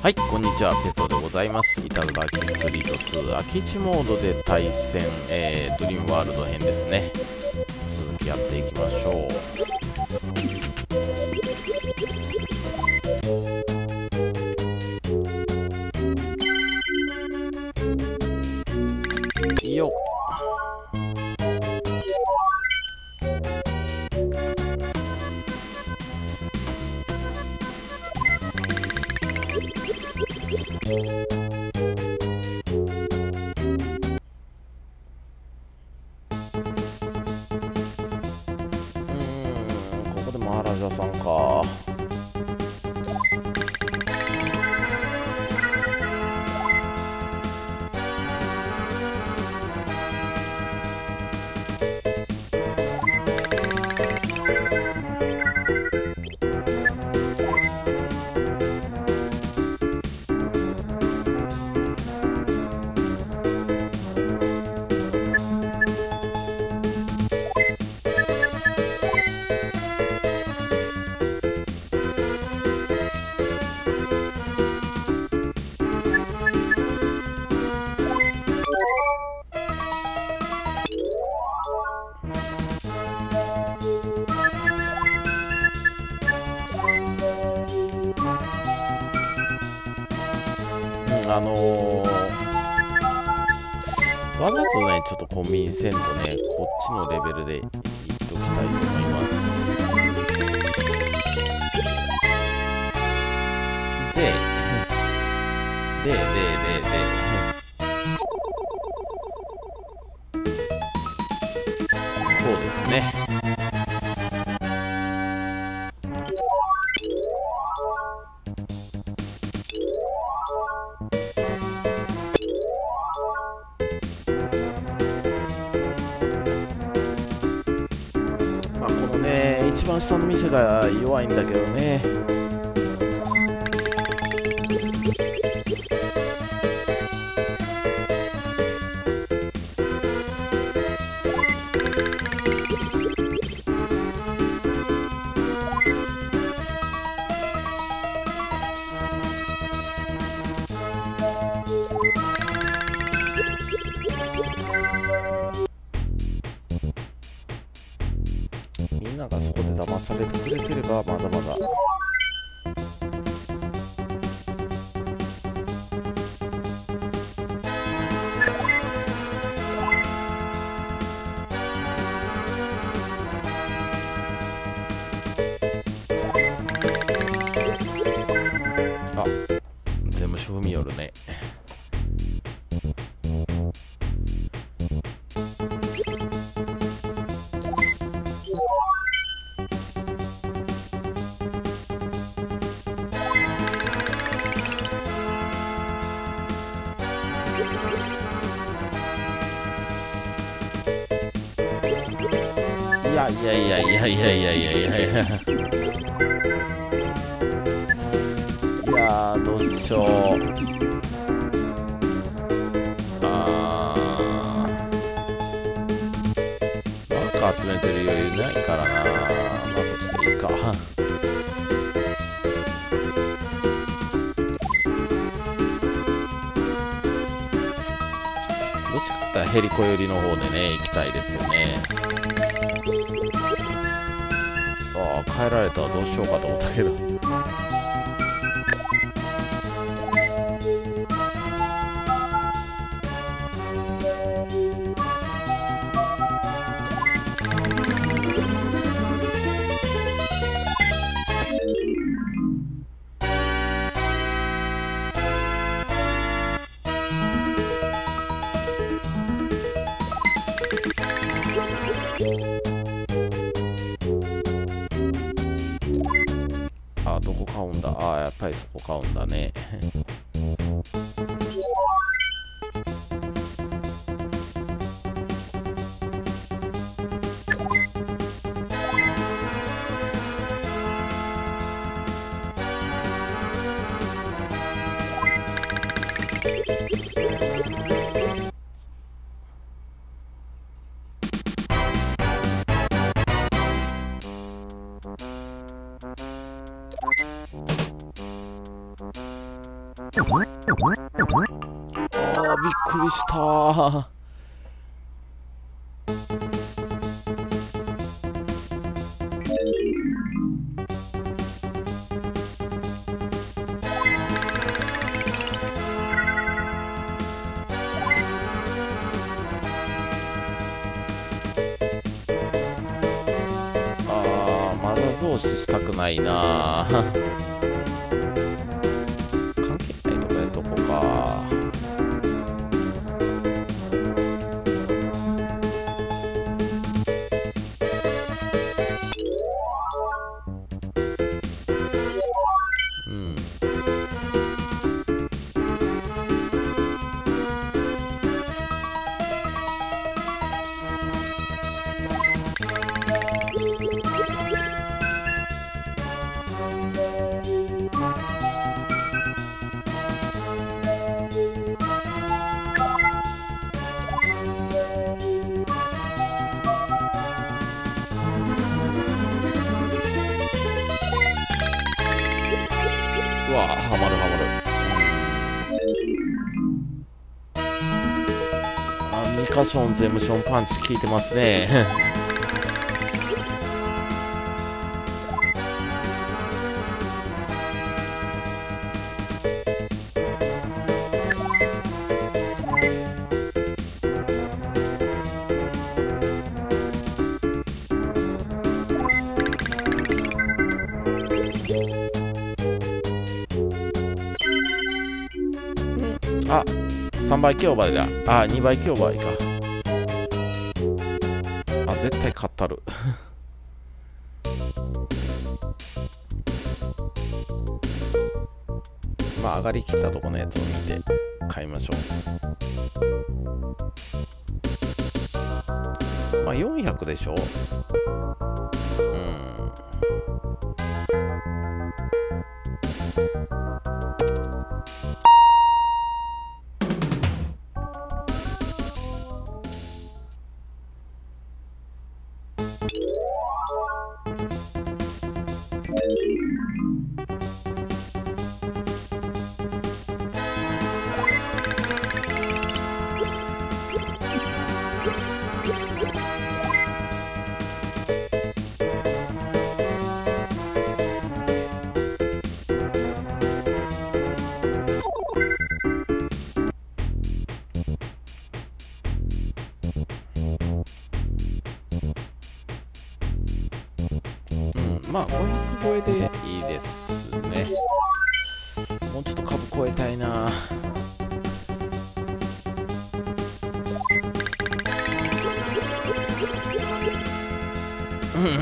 はい、こんにちは、ペソでございます。イタズラキストリート2空き地モードで対戦、えー、ドリームワールド編ですね。続きやっていきましょう。よっ。わざとね、ちょっとコンビニせんとね、こっちのレベルでいっときたいと思います。で、で、で、いやいやいやいやいやいやいやいやいやどうしようあーなんか集めてる余裕ないからなまあどっちでいいかどっちかってヘリコ寄りの方でね行きたいですよねああ帰られたらどうしようかと思ったけど。りした。投資したくないな。関係ないとこやとこか。うわハマるハマる。アンミカションゼムションパンチ効いてますね。3倍強倍だ。あ、2倍強倍か。あ絶対勝ったる まあ上がりきったとこのやつを見て買いましょうまあ400でしょうんまあ500超えでいいですね。もうちょっと株超えたいな。うん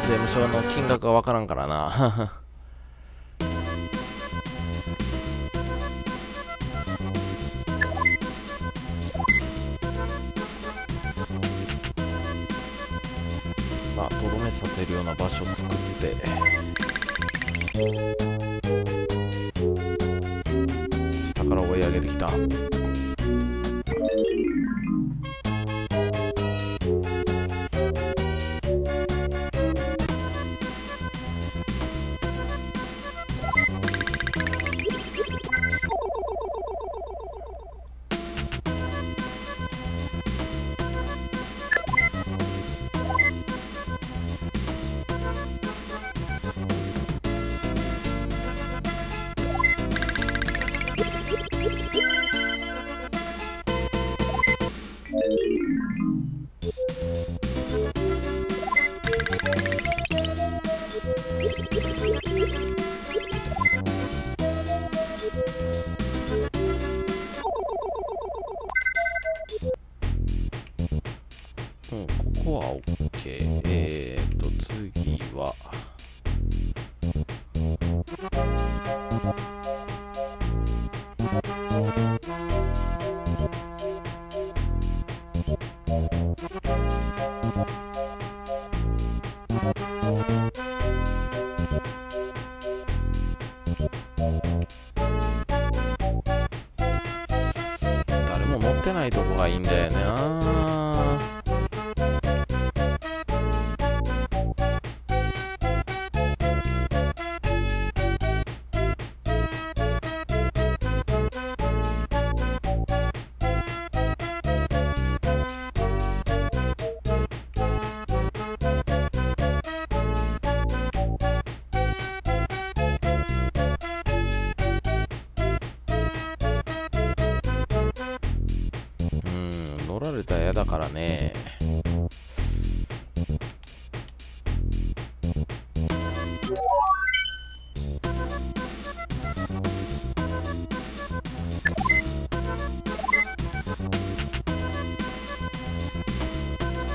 税務署の金額がわからんからな。ここは OK。えー、っと、次は、たら嫌だからね。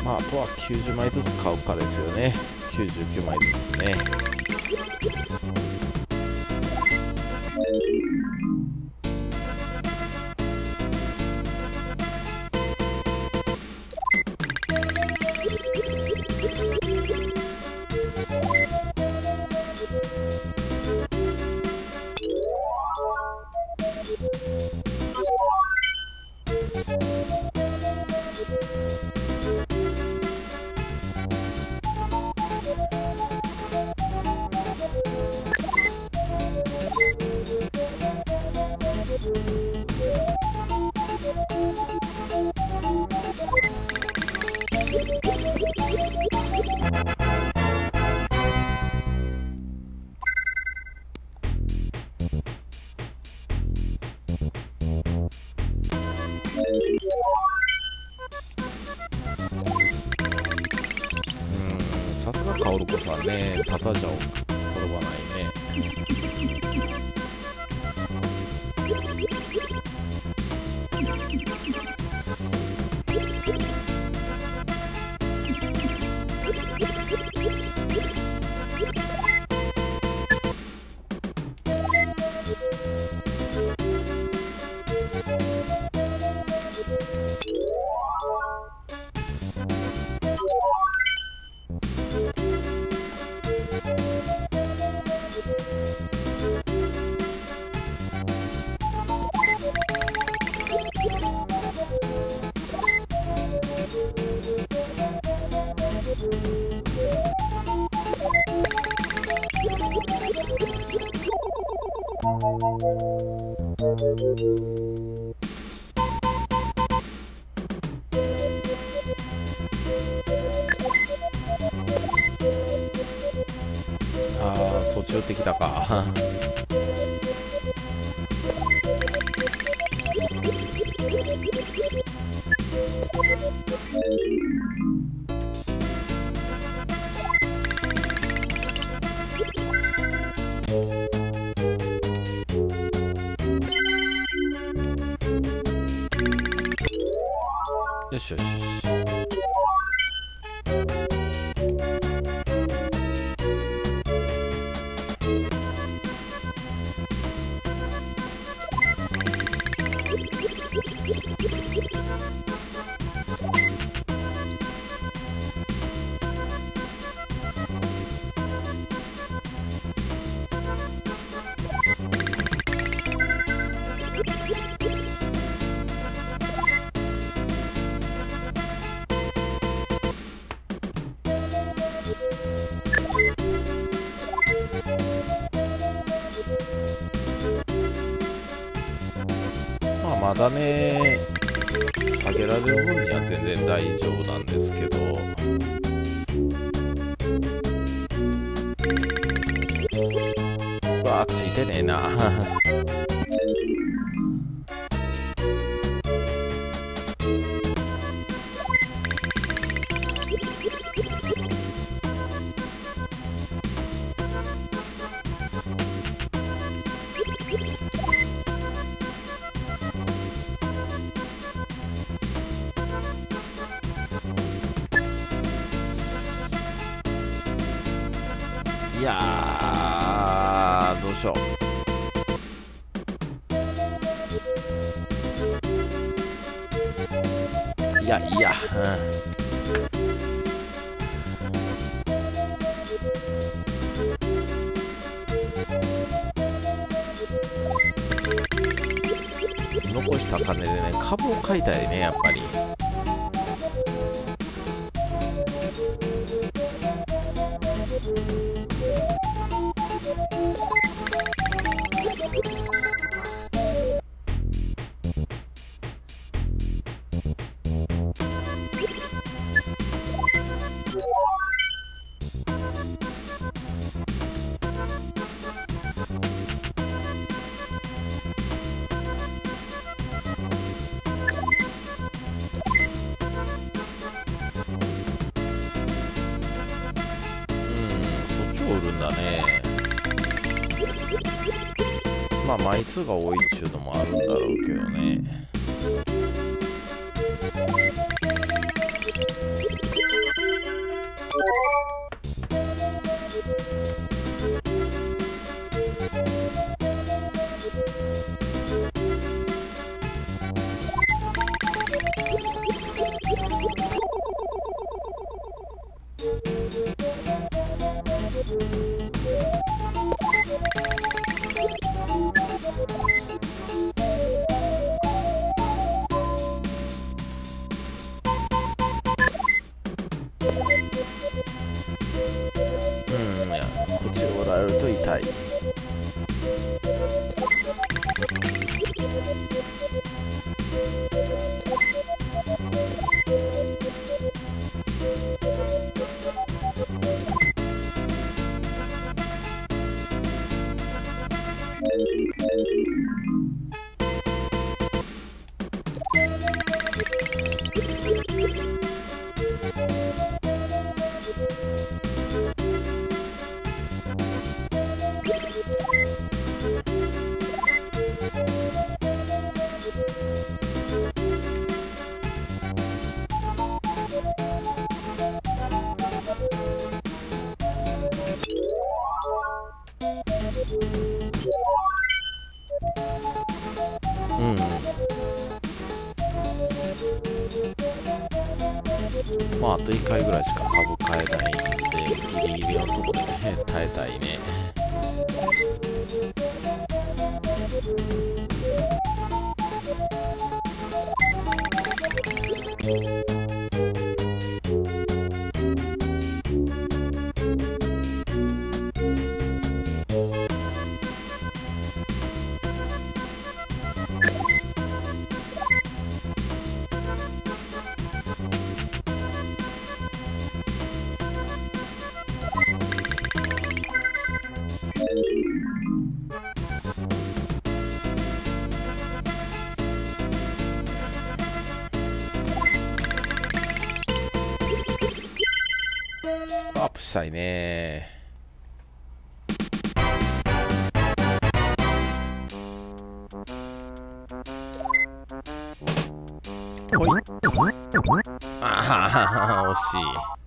まああとは90枚ずつ買うかですよね。99枚ずつね。さんねただじゃ転ばないね。ああそっち寄ってきたか。ダメ下げられる分には全然大丈夫なんですけど。うわついてねえな。ーどうしよう。いやいや、うん、残した金でね株を買いたいねやっぱり。数が多いらいしか株買えたいんで、ギリギリのところでね、耐えたいね。したああ惜しい。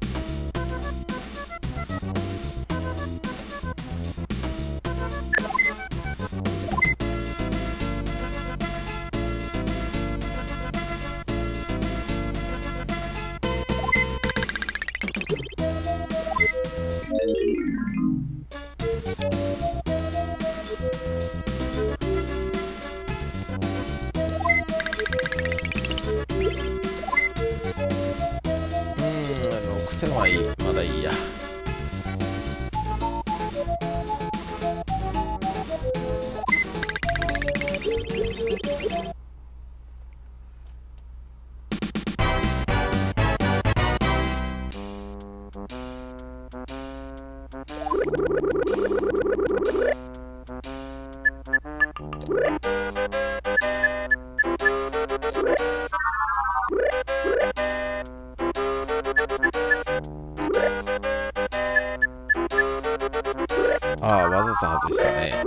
ああ、わざと外したね。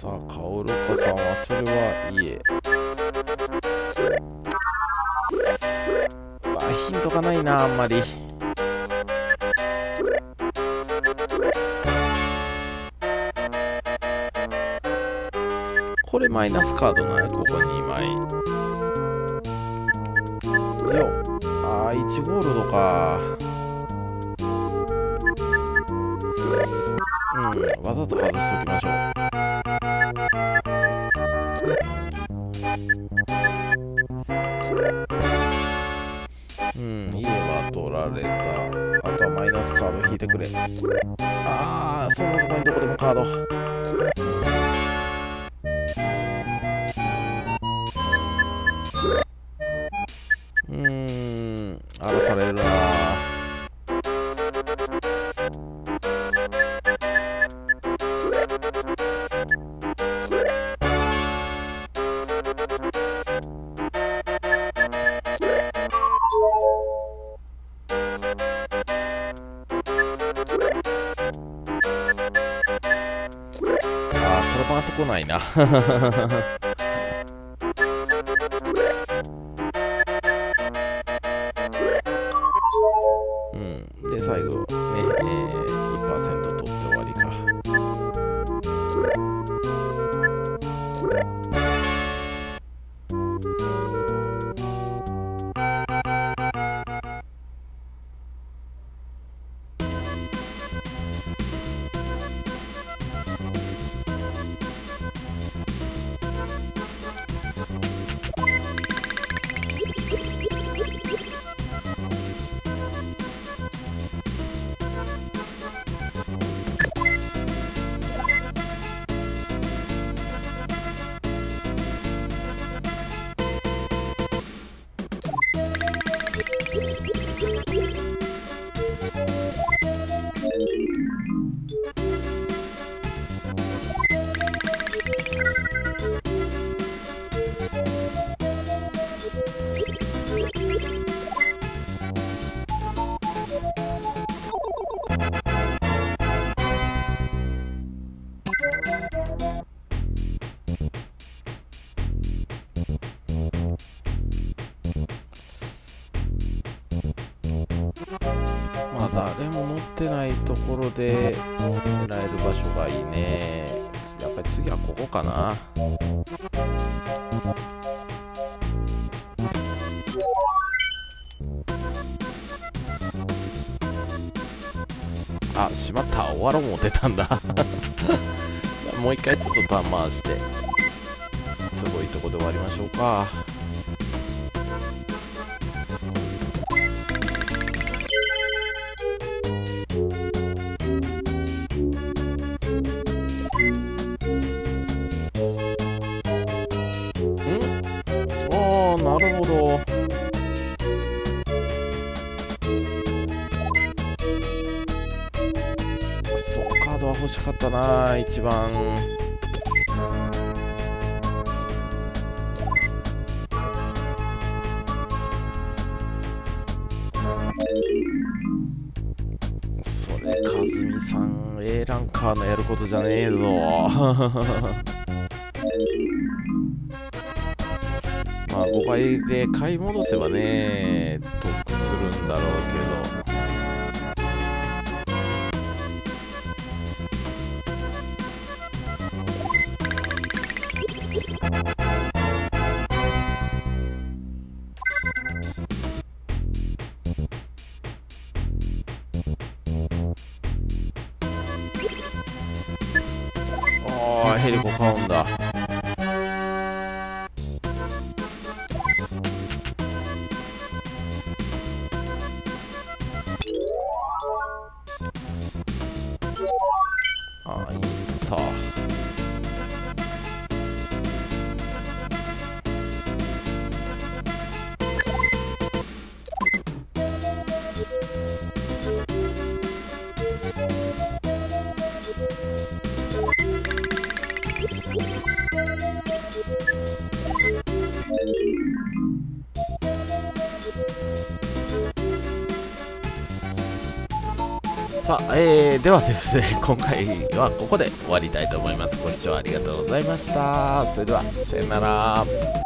さあ、カオルカさんはそれはいえ。あ、ヒントがないな、あんまり。マイナスカードな、ここ2枚。よああ、1ゴールドか。うん。わざと外しておきましょう。うん、いいわは取られた。あとはマイナスカード引いてくれ。ああそんなとこにどこでもカード。来ないな。次はここかな。あしまった。終わろうも出たんだ。もう一回ちょっとターン回してすごいとこで終わりましょうか。番。それかずみさん A ランカーのやることじゃねえぞ。まあ5倍で買い戻せばね得するんだろうけど。さあ、えー、ではですね、今回はここで終わりたいと思います。ご視聴ありがとうございました。それでは、さよなら。